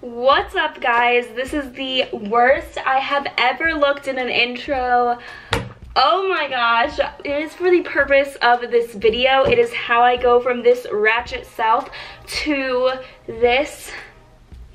What's up guys? This is the worst I have ever looked in an intro. Oh my gosh, it is for the purpose of this video. It is how I go from this ratchet self to this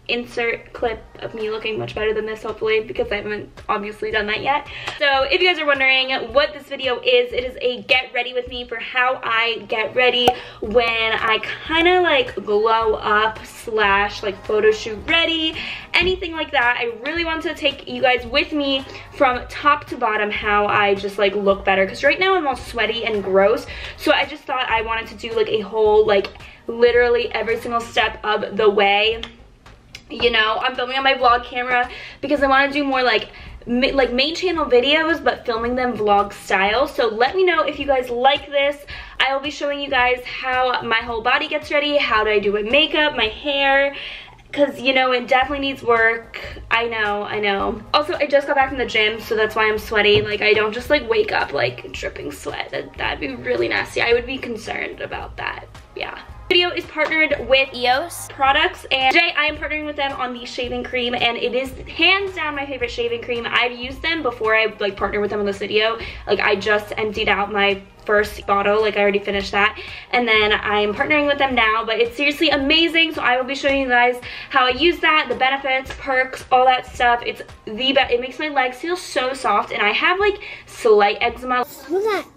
insert clip of me looking much better than this hopefully because I haven't obviously done that yet. So if you guys are wondering what this video is, it is a get ready with me for how I get ready when I kind of like glow up slash like photo shoot ready, anything like that. I really want to take you guys with me from top to bottom how I just like look better because right now I'm all sweaty and gross. So I just thought I wanted to do like a whole like literally every single step of the way you know i'm filming on my vlog camera because i want to do more like like main channel videos but filming them vlog style. So let me know if you guys like this. I will be showing you guys how my whole body gets ready how do i do my makeup my hair because you know it definitely needs work. I know i know. Also i just got back from the gym so that's why i'm sweaty. Like i don't just like wake up like dripping sweat. That, that'd be really nasty. I would be concerned about that. Yeah video is partnered with EOS products and today I am partnering with them on the shaving cream and it is hands down my favorite shaving cream. I've used them before I like partnered with them on this video. Like I just emptied out my first bottle like I already finished that. And then I'm partnering with them now but it's seriously amazing. So I will be showing you guys how I use that the benefits perks all that stuff. It's the best it makes my legs feel so soft and I have like slight eczema.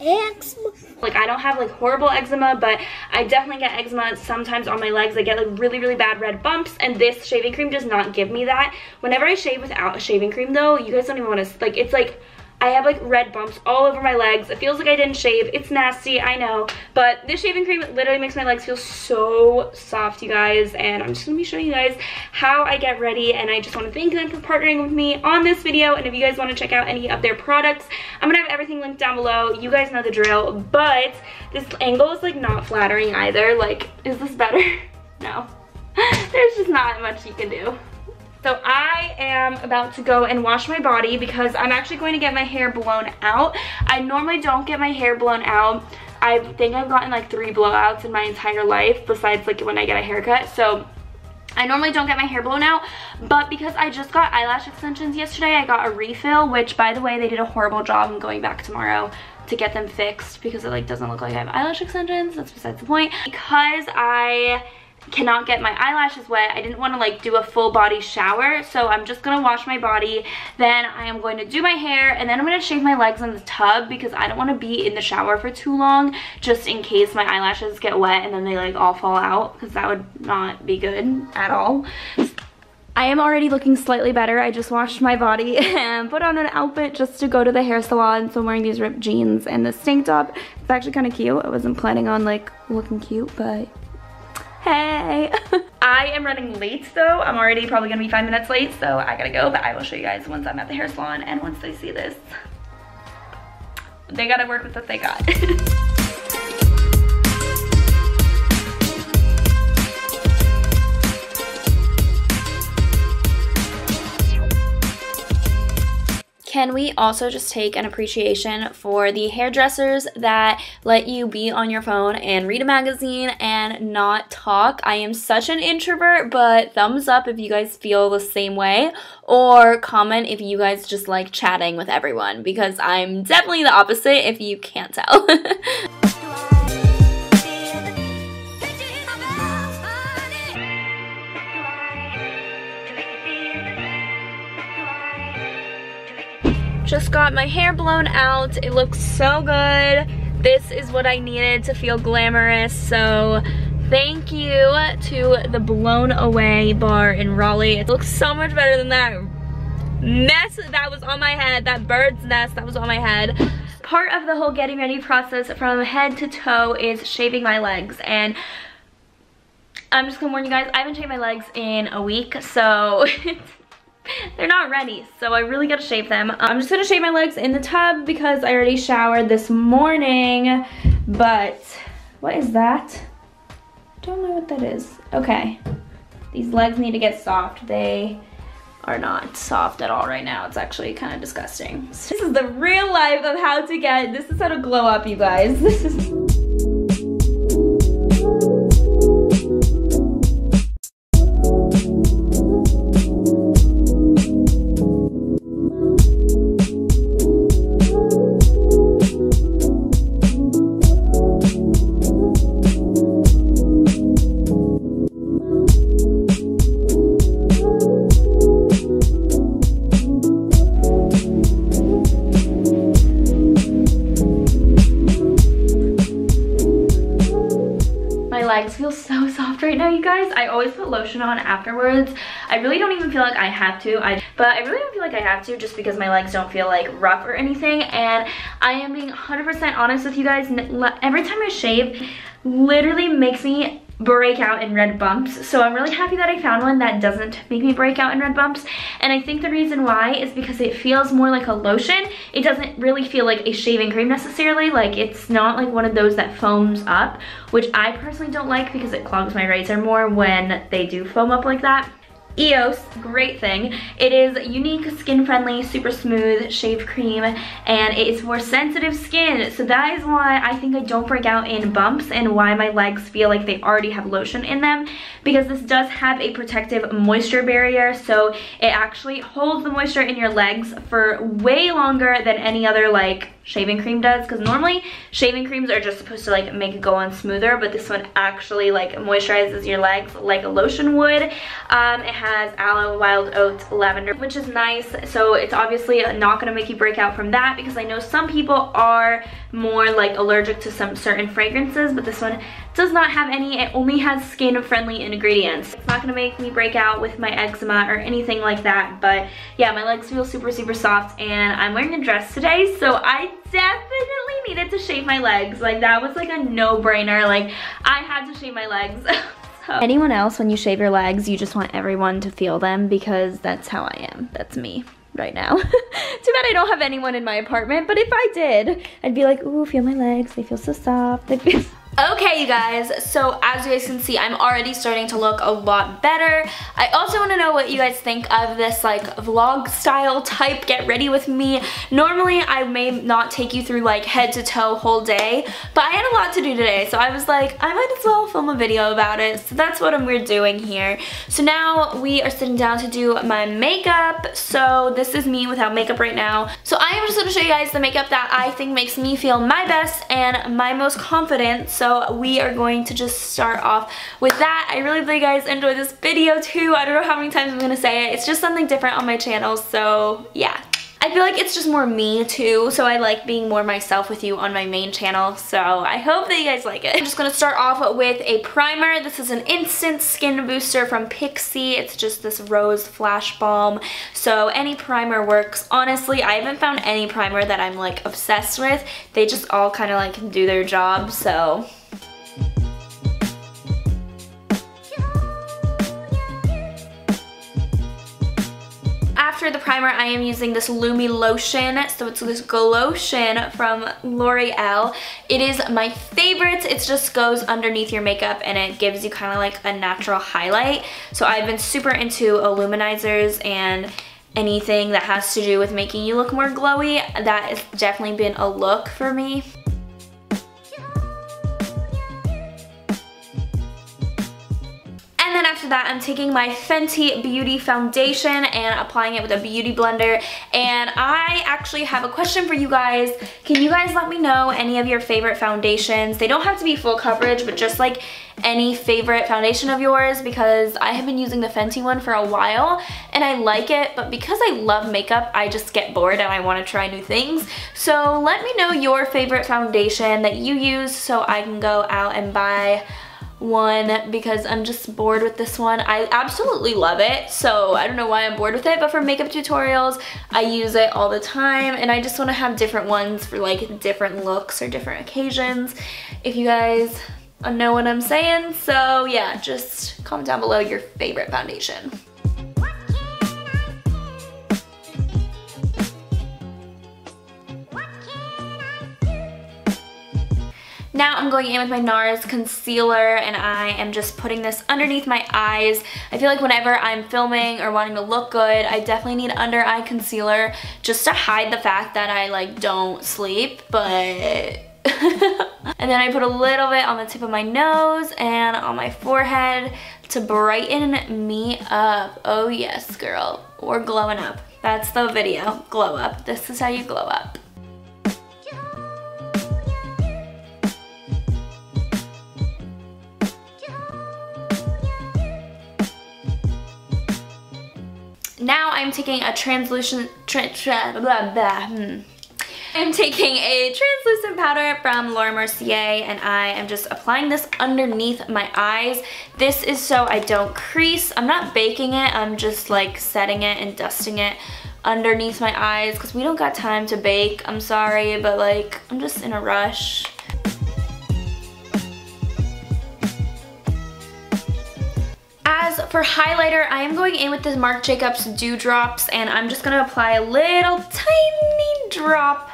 Eczema like I don't have like horrible eczema but I definitely get eczema sometimes on my legs. I get like really really bad red bumps and this shaving cream does not give me that. Whenever I shave without a shaving cream though you guys don't even want to like it's like I have like red bumps all over my legs. It feels like I didn't shave. It's nasty, I know. But this shaving cream literally makes my legs feel so soft, you guys. And I'm just gonna be showing you guys how I get ready. And I just wanna thank them for partnering with me on this video. And if you guys wanna check out any of their products, I'm gonna have everything linked down below. You guys know the drill. But this angle is like not flattering either. Like, is this better? no. There's just not much you can do. So I am about to go and wash my body because I'm actually going to get my hair blown out. I normally don't get my hair blown out. I think I've gotten like three blowouts in my entire life besides like when I get a haircut. So I normally don't get my hair blown out, but because I just got eyelash extensions yesterday, I got a refill, which by the way, they did a horrible job. I'm going back tomorrow to get them fixed because it like doesn't look like I have eyelash extensions. That's besides the point. Because I cannot get my eyelashes wet. I didn't want to like do a full body shower. So I'm just going to wash my body. Then I am going to do my hair and then I'm going to shave my legs in the tub because I don't want to be in the shower for too long just in case my eyelashes get wet and then they like all fall out because that would not be good at all. I am already looking slightly better. I just washed my body and put on an outfit just to go to the hair salon. So I'm wearing these ripped jeans and this tank top. It's actually kind of cute. I wasn't planning on like looking cute, but hey. I am running late though. I'm already probably gonna be five minutes late, so I gotta go, but I will show you guys once I'm at the hair salon and once they see this. They gotta work with what they got. Can we also just take an appreciation for the hairdressers that let you be on your phone and read a magazine and not talk? I am such an introvert, but thumbs up if you guys feel the same way or comment if you guys just like chatting with everyone because I'm definitely the opposite if you can't tell. Just got my hair blown out. It looks so good. This is what I needed to feel glamorous. So thank you to the Blown Away bar in Raleigh. It looks so much better than that mess that was on my head, that bird's nest that was on my head. Part of the whole getting ready process from head to toe is shaving my legs. And I'm just gonna warn you guys, I haven't shaved my legs in a week, so they're not ready, so I really gotta shave them. Um, I'm just gonna shave my legs in the tub because I already showered this morning, but what is that? Don't know what that is. Okay, these legs need to get soft. They are not soft at all right now. It's actually kind of disgusting. This is the real life of how to get, this is how to glow up, you guys. This is lotion on afterwards. I really don't even feel like I have to. I, but I really don't feel like I have to just because my legs don't feel like rough or anything. And I am being 100% honest with you guys. Every time I shave, literally makes me break out in red bumps. So I'm really happy that I found one that doesn't make me break out in red bumps. And I think the reason why is because it feels more like a lotion. It doesn't really feel like a shaving cream necessarily. Like it's not like one of those that foams up, which I personally don't like because it clogs my razor more when they do foam up like that. EOS, great thing. It is unique, skin-friendly, super smooth shave cream, and it is for sensitive skin. So that is why I think I don't break out in bumps and why my legs feel like they already have lotion in them because this does have a protective moisture barrier. So it actually holds the moisture in your legs for way longer than any other like shaving cream does because normally shaving creams are just supposed to like make it go on smoother but this one actually like moisturizes your legs like a lotion would um, it has aloe wild oat lavender which is nice so it's obviously not to make you break out from that because I know some people are more like allergic to some certain fragrances but this one does not have any it only has skin friendly ingredients it's not to make me break out with my eczema or anything like that but yeah my legs feel super super soft and I'm wearing a dress today so I definitely needed to shave my legs. Like that was like a no-brainer. Like I had to shave my legs. Anyone else, when you shave your legs, you just want everyone to feel them because that's how I am. That's me right now. Too bad I don't have anyone in my apartment, but if I did, I'd be like, ooh, feel my legs. They feel so soft. Okay, you guys, so as you guys can see, I'm already starting to look a lot better. I also want to know what you guys think of this like vlog style type get ready with me. Normally, I may not take you through like head to toe whole day, but I had a lot to do today, so I was like, I might as well film a video about it. So that's what we're doing here. So now we are sitting down to do my makeup. So this is me without makeup right now. So I am just going to show you guys the makeup that I think makes me feel my best and my most confident. So so we are going to just start off with that. I really hope you guys enjoyed this video too. I don't know how many times I'm gonna say it. It's just something different on my channel, so yeah. I feel like it's just more me too, so I like being more myself with you on my main channel, so I hope that you guys like it. I'm just to start off with a primer. This is an instant skin booster from Pixi. It's just this rose flash balm, so any primer works. Honestly, I haven't found any primer that I'm like obsessed with. They just all kind of like do their job, so after the primer, I am using this Lumi Lotion. So it's this Glotion from L'Oreal. It is my favorite. It just goes underneath your makeup and it gives you kind of like a natural highlight. So I've been super into illuminizers and anything that has to do with making you look more glowy. That has definitely been a look for me. After that, I'm taking my Fenty Beauty Foundation and applying it with a beauty blender. And I actually have a question for you guys. Can you guys let me know any of your favorite foundations? They don't have to be full coverage, but just like any favorite foundation of yours because I have been using the Fenty one for a while and I like it, but because I love makeup, I just get bored and I want to try new things. So let me know your favorite foundation that you use so I can go out and buy one because I'm just bored with this one. I absolutely love it, so I don't know why I'm bored with it, but for makeup tutorials, I use it all the time, and I just want to have different ones for like different looks or different occasions. If you guys know what I'm saying, so yeah, just comment down below your favorite foundation. Now I'm going in with my NARS concealer and I am just putting this underneath my eyes. I feel like whenever I'm filming or wanting to look good, I definitely need under eye concealer just to hide the fact that I like don't sleep, but and then I put a little bit on the tip of my nose and on my forehead to brighten me up. Oh yes, girl. We're glowing up. That's the video. Glow up. This is how you glow up. I'm taking a translucent, tra tra blah, blah, hmm. I'm taking a translucent powder from Laura Mercier and I am just applying this underneath my eyes. This is so I don't crease. I'm not baking it, I'm just like setting it and dusting it underneath my eyes because we don't got time to bake. I'm sorry, but like I'm just in a rush. For highlighter, I am going in with this Marc Jacobs Dewdrops and I'm just gonna apply a little tiny drop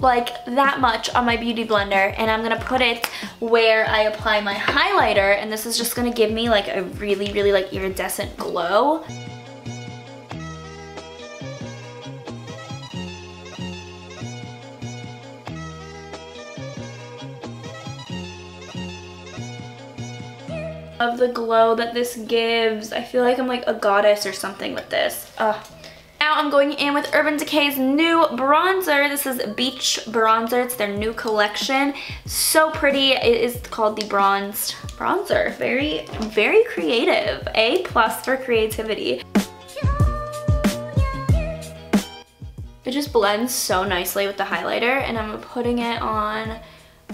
like that much on my beauty blender and I'm gonna put it where I apply my highlighter and this is just gonna give me like a really really like iridescent glow. Of the glow that this gives. I feel like I'm like a goddess or something with this. Ugh. Now I'm going in with Urban Decay's new bronzer. This is Beach Bronzer. It's their new collection. So pretty. It is called the Bronzed Bronzer. Very, very creative. A plus for creativity. It just blends so nicely with the highlighter and I'm putting it on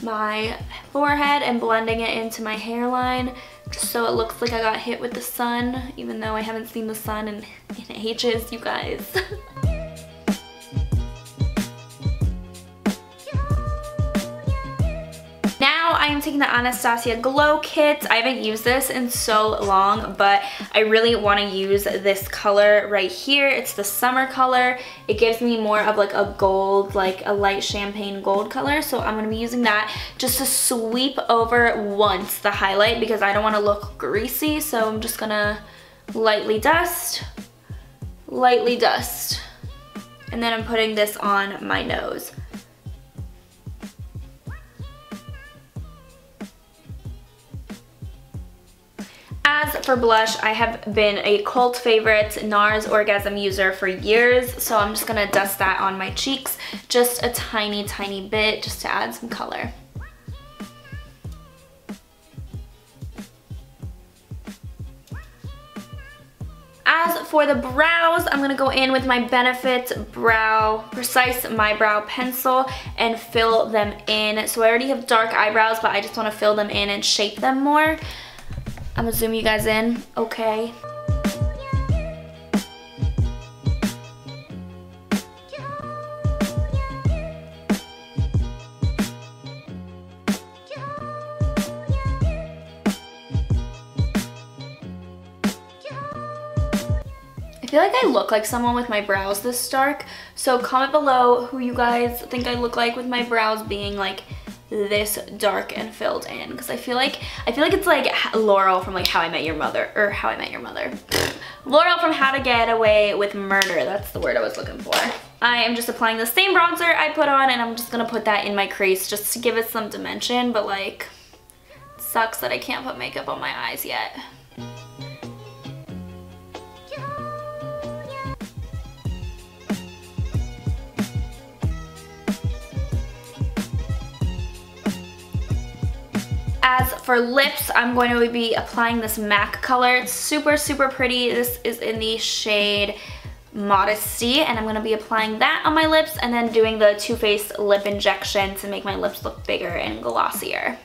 my forehead and blending it into my hairline just so it looks like I got hit with the sun even though I haven't seen the sun in, in ages you guys I am taking the Anastasia Glow Kit. I haven't used this in so long, but I really want to use this color right here. It's the summer color. It gives me more of like a gold, like a light champagne gold color. So I'm going to be using that just to sweep over once the highlight because I don't want to look greasy. So I'm just going to lightly dust, lightly dust. And then I'm putting this on my nose. As for blush, I have been a cult favorite NARS Orgasm user for years, so I'm just gonna dust that on my cheeks just a tiny, tiny bit just to add some color. As for the brows, I'm gonna go in with my Benefit Brow Precise My Brow Pencil and fill them in. So I already have dark eyebrows, but I just wanna fill them in and shape them more. I'm gonna zoom you guys in, okay? I feel like I look like someone with my brows this dark. So comment below who you guys think I look like with my brows being like this dark and filled in because I feel like I feel like it's like Laurel from like How I Met Your Mother or How I Met Your Mother. Laurel from How to Get Away with Murder. That's the word I was looking for. I am just applying the same bronzer I put on and I'm just gonna put that in my crease just to give it some dimension but like sucks that I can't put makeup on my eyes yet. As for lips, I'm going to be applying this MAC color. It's super, super pretty. This is in the shade Modesty, and I'm going to be applying that on my lips and then doing the Too Faced lip injection to make my lips look bigger and glossier.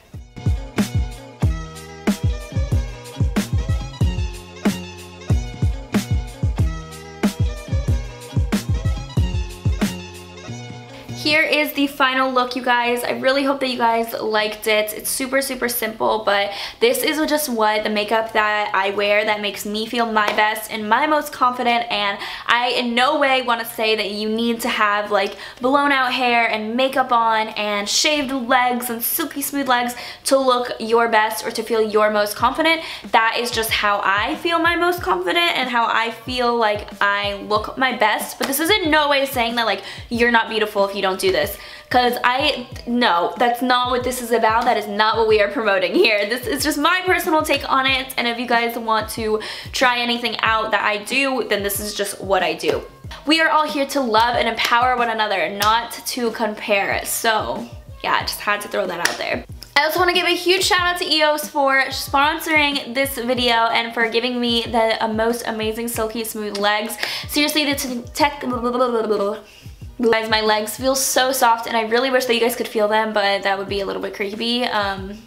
Here is the final look, you guys. I really hope that you guys liked it. It's super, super simple, but this is just what the makeup that I wear that makes me feel my best and my most confident, and I in no way want to say that you need to have like blown out hair and makeup on and shaved legs and silky smooth legs to look your best or to feel your most confident. That is just how I feel my most confident and how I feel like I look my best, but this is in no way saying that like you're not beautiful if you don't don't do this because I, no, that's not what this is about. That is not what we are promoting here. This is just my personal take on it. And if you guys want to try anything out that I do, then this is just what I do. We are all here to love and empower one another, not to compare. So yeah, just had to throw that out there. I also want to give a huge shout out to EOS for sponsoring this video and for giving me the most amazing silky smooth legs. Seriously, the tech Guys, my legs feel so soft and I really wish that you guys could feel them, but that would be a little bit creepy. Um,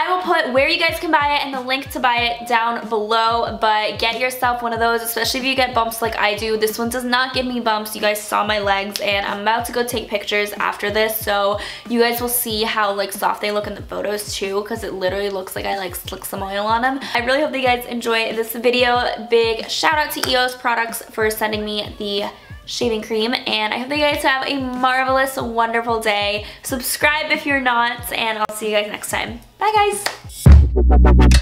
I will put where you guys can buy it and the link to buy it down below, but get yourself one of those, especially if you get bumps like I do. This one does not give me bumps. You guys saw my legs and I'm about to go take pictures after this, so you guys will see how like soft they look in the photos too, because it literally looks like I like slick some oil on them. I really hope that you guys enjoy this video. Big shout out to EOS Products for sending me the shaving cream and I hope you guys have a marvelous, wonderful day. Subscribe if you're not and I'll see you guys next time. Bye guys!